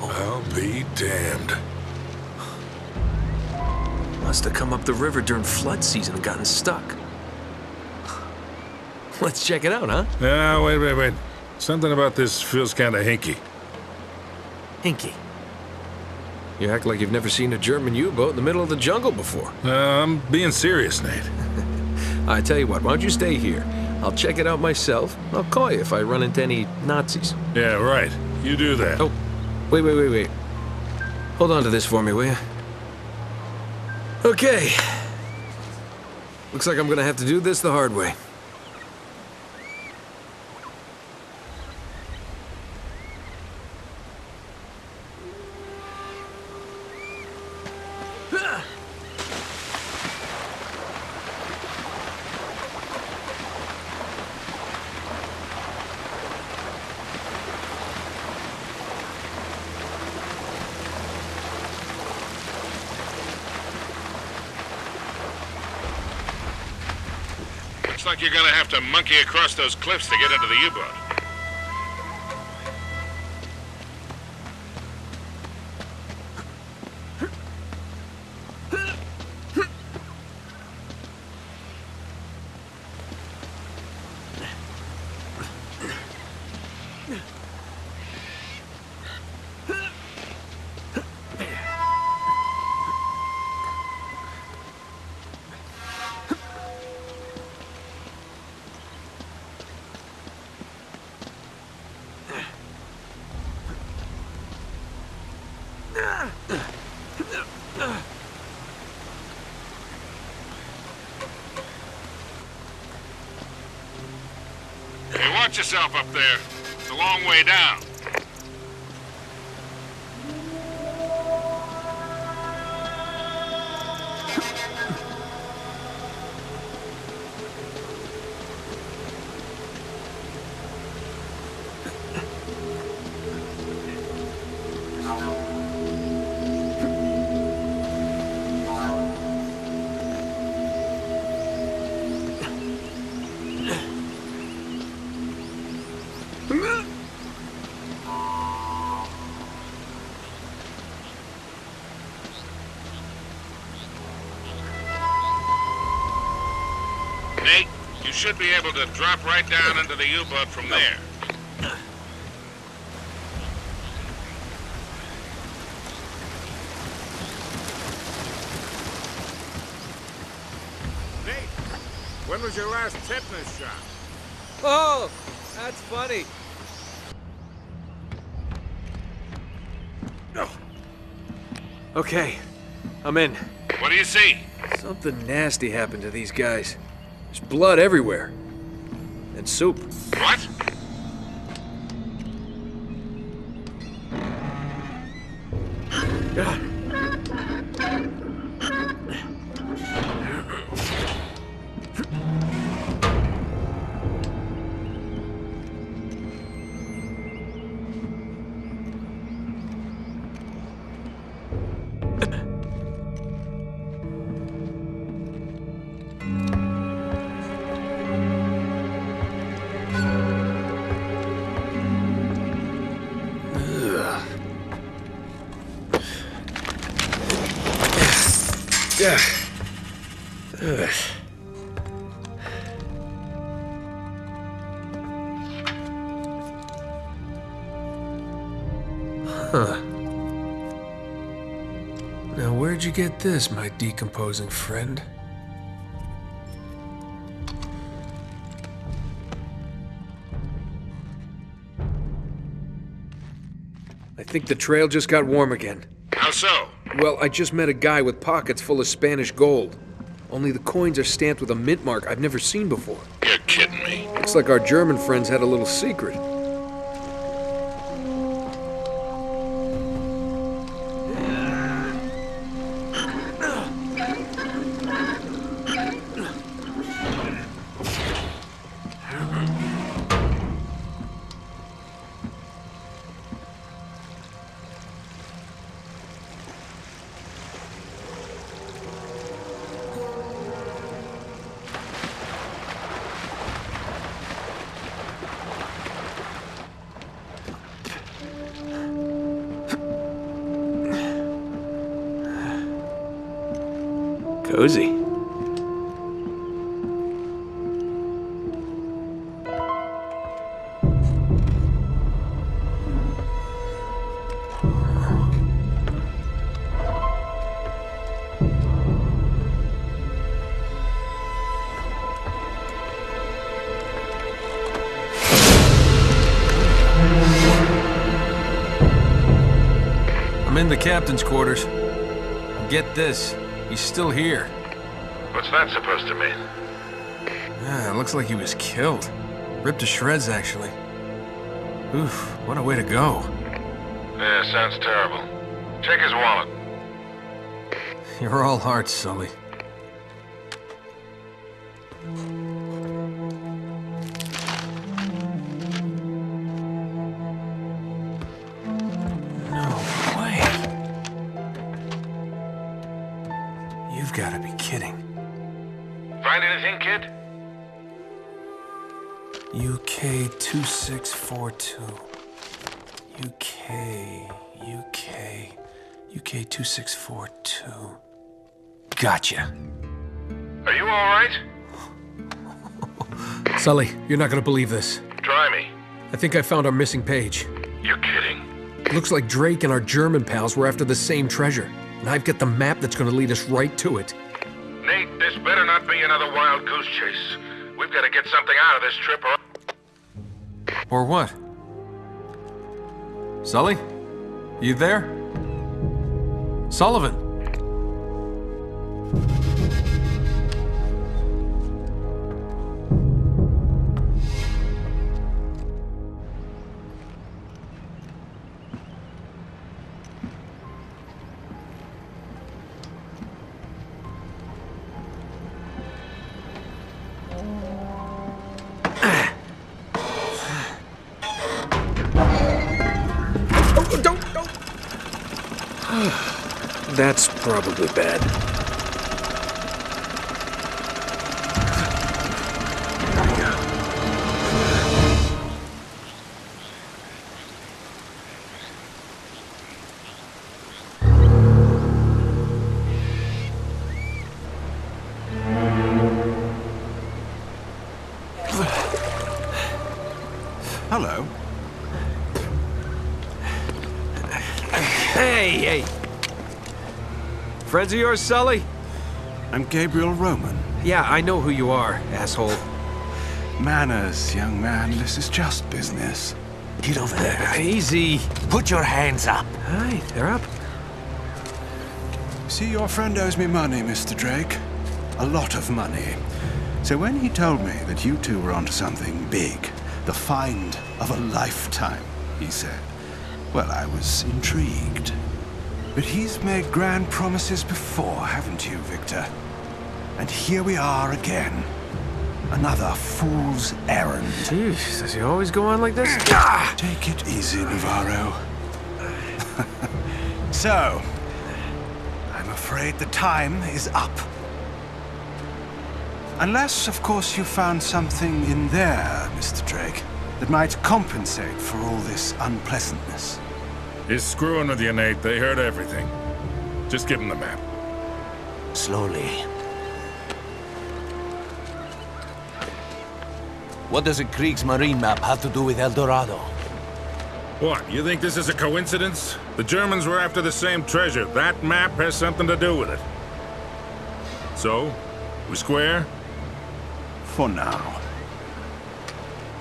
I'll be damned. Must have come up the river during flood season and gotten stuck. Let's check it out, huh? Ah, wait, wait, wait. Something about this feels kind of hinky. Hinky. You act like you've never seen a German U-boat in the middle of the jungle before. Uh, I'm being serious, Nate. I tell you what, why don't you stay here? I'll check it out myself. I'll call you if I run into any Nazis. Yeah, right. You do that. Oh, wait, wait, wait, wait. Hold on to this for me, will you? Okay. Looks like I'm gonna have to do this the hard way. Looks like you're gonna have to monkey across those cliffs to get into the U-boat. Yourself up there. It's a long way down. Should be able to drop right down into the U-boat from there. Nate, when was your last tetanus shot? Oh, that's funny. No. Okay, I'm in. What do you see? Something nasty happened to these guys. There's blood everywhere. And soup. What? Huh. Now, where'd you get this, my decomposing friend? I think the trail just got warm again. How so? Well, I just met a guy with pockets full of Spanish gold. Only the coins are stamped with a mint mark I've never seen before. You're kidding me. Looks like our German friends had a little secret. Cozy. I'm in the captain's quarters. Get this, he's still here. What's that supposed to mean? Yeah, it looks like he was killed. Ripped to shreds, actually. Oof, what a way to go. Yeah, sounds terrible. Check his wallet. You're all hearts, Sully. 2642. UK, UK, UK 2642. Gotcha. Are you all right? Sully, you're not gonna believe this. Try me. I think I found our missing page. You're kidding. It looks like Drake and our German pals were after the same treasure. And I've got the map that's gonna lead us right to it. Nate, this better not be another wild goose chase. We've got to get something out of this trip or... Or what? Sully? You there? Sullivan? Probably bad. Friends of yours, Sully? I'm Gabriel Roman. Yeah, I know who you are, asshole. Manners, young man. This is just business. Get over there. Easy. Put your hands up. Hi, they're up. See, your friend owes me money, Mr. Drake. A lot of money. So when he told me that you two were onto something big, the find of a lifetime, he said, well, I was intrigued. But he's made grand promises before, haven't you, Victor? And here we are again. Another fool's errand. Jeez, does he always go on like this? Take it easy, Navarro. so, I'm afraid the time is up. Unless, of course, you found something in there, Mr. Drake, that might compensate for all this unpleasantness. He's screwing with you, Nate. They heard everything. Just give him the map. Slowly. What does a Kriegsmarine map have to do with El Dorado? What, you think this is a coincidence? The Germans were after the same treasure. That map has something to do with it. So, we square? For now.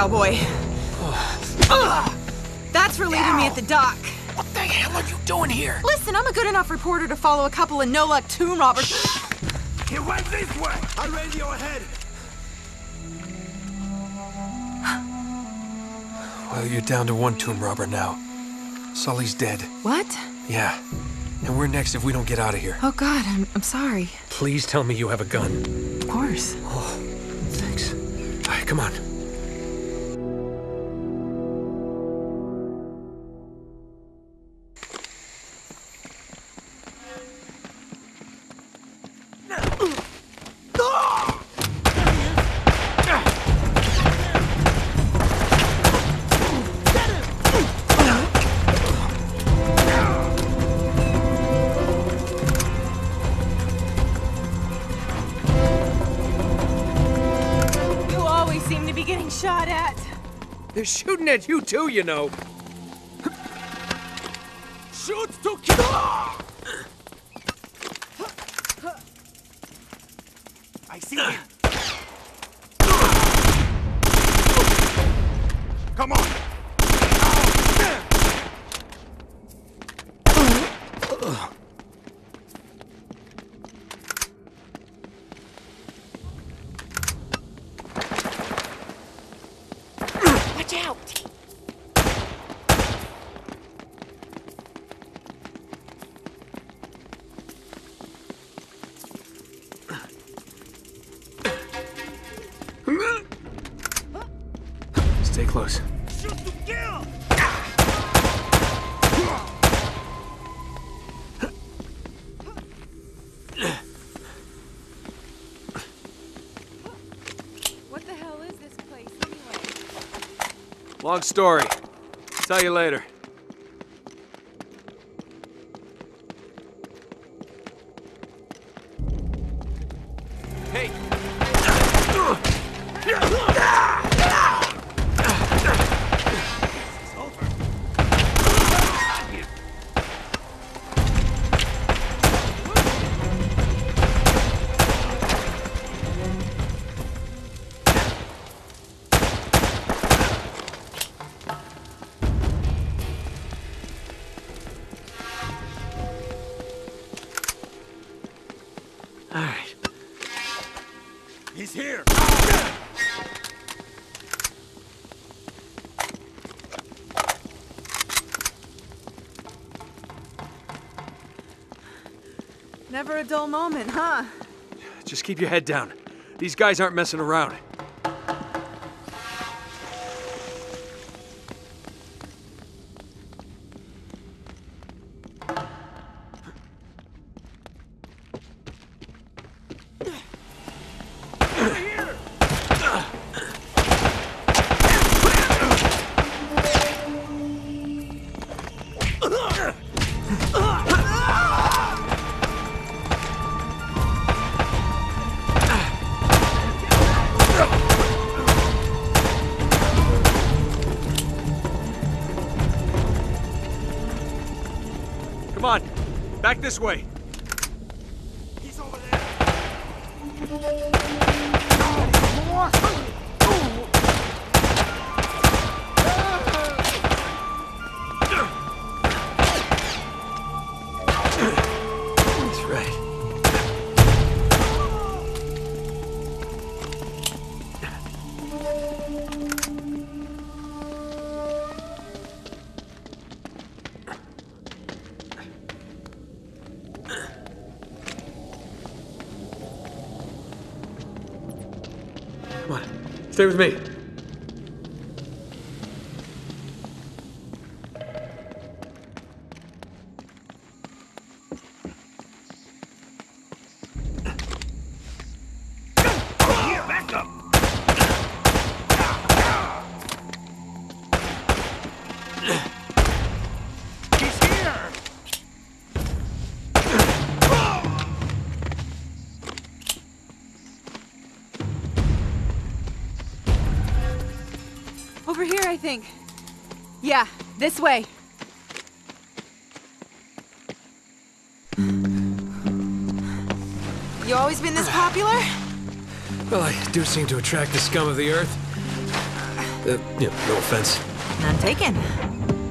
Cowboy. That's for leaving me at the dock. What the hell are you doing here? Listen, I'm a good enough reporter to follow a couple of no-luck tomb robbers. He went this way. I'll radio ahead. Well, you're down to one tomb robber now. Sully's dead. What? Yeah. And we're next if we don't get out of here. Oh God, I'm, I'm sorry. Please tell me you have a gun. Of course. Oh, thanks. All right, come on. They're shooting at you too, you know. Shoot to kill. I see him. Come on. Watch Stay close. Shoot to kill. What the hell is this place anyway? Long story. Tell you later. Never a dull moment, huh? Just keep your head down. These guys aren't messing around. This way. Stay with me. Think. Yeah, this way. You always been this popular? Well, I do seem to attract the scum of the earth. Uh, know, no offense. None taken.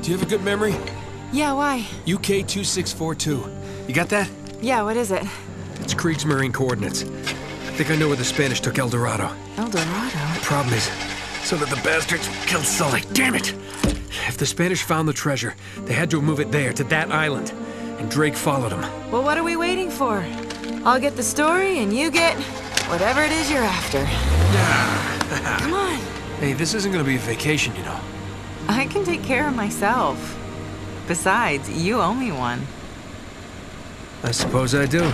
Do you have a good memory? Yeah, why? UK 2642. You got that? Yeah, what is it? It's Kriegsmarine coordinates. I think I know where the Spanish took El Dorado. El Dorado. Problem is, some of the bastards killed Sully. Damn it! If the Spanish found the treasure, they had to move it there, to that island. And Drake followed them. Well, what are we waiting for? I'll get the story, and you get whatever it is you're after. Come on. Hey, this isn't gonna be a vacation, you know. I can take care of myself. Besides, you owe me one. I suppose I do.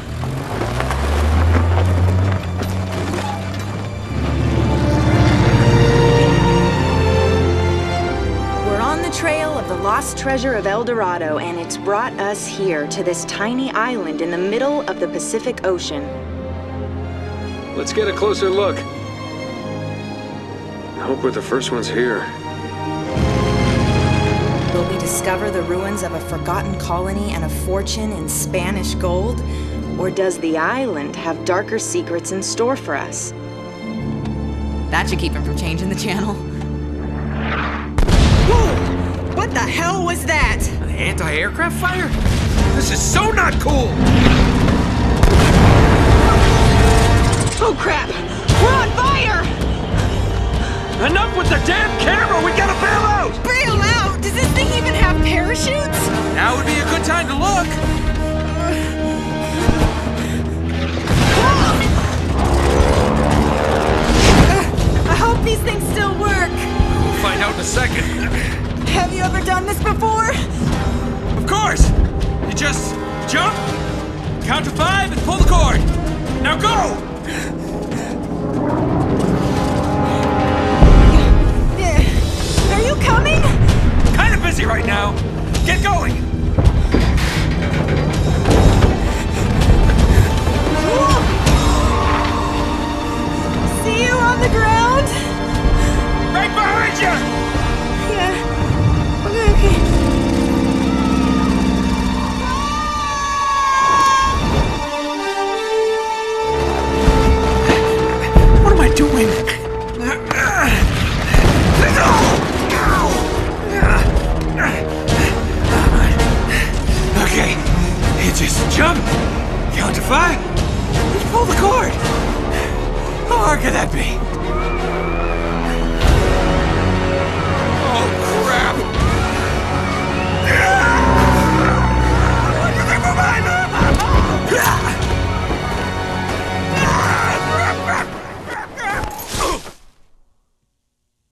Lost treasure of El Dorado, and it's brought us here to this tiny island in the middle of the Pacific Ocean. Let's get a closer look. I hope we're the first ones here. Will we discover the ruins of a forgotten colony and a fortune in Spanish gold? Or does the island have darker secrets in store for us? That should keep him from changing the channel. What the hell was that? An anti-aircraft fire? This is so not cool! Oh crap! We're on fire! Enough with the damn camera! We gotta bail out! Bail out! Does this thing even have parachutes? Now would be a good time to look. Ah! I hope these things still work. We'll find out in a second. Have you ever done this before? Of course! You just jump, count to five, and pull the cord. Now go! Are you coming? Kind of busy right now. Get going! See you on the ground? Right behind you! Yeah.